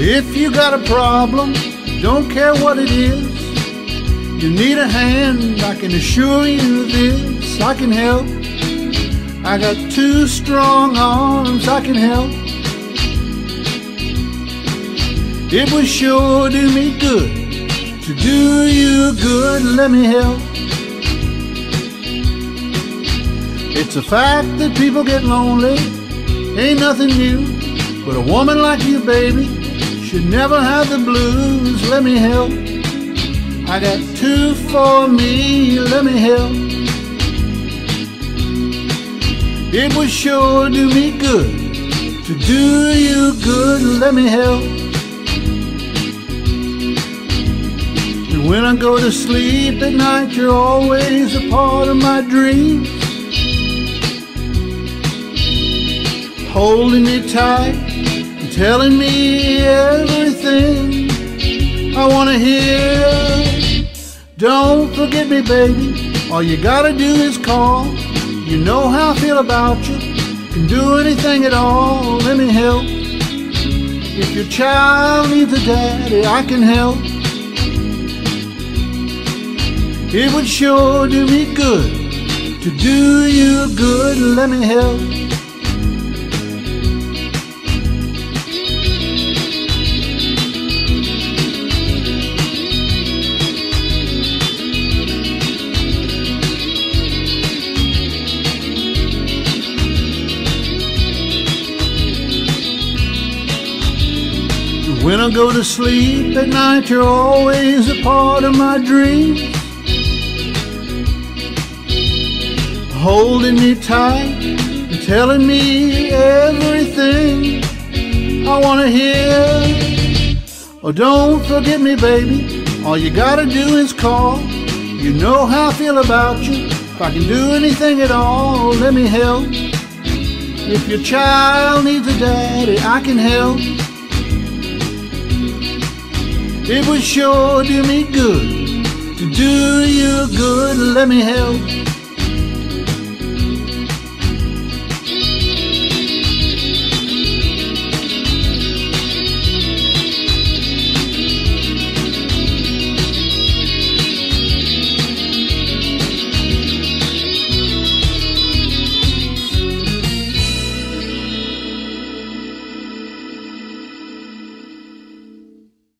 If you got a problem, don't care what it is, you need a hand, I can assure you this, I can help. I got two strong arms, I can help. It would sure do me good to do you good, let me help. It's a fact that people get lonely, ain't nothing new. But a woman like you, baby, should never have the blues, let me help. I got two for me, let me help. It would sure do me good to do you good, let me help. And when I go to sleep at night, you're always a part of my dreams. Holding me tight and telling me everything I want to hear. Don't forget me, baby. All you gotta do is call. You know how I feel about you. Can do anything at all. Let me help. If your child needs a daddy, I can help. It would sure do me good to do you good. Let me help. When I go to sleep at night, you're always a part of my dreams. Holding me tight and telling me everything I want to hear. Oh, don't forget me, baby. All you gotta do is call. You know how I feel about you. If I can do anything at all, let me help. If your child needs a daddy, I can help. It would sure do me good to do you good. Let me help.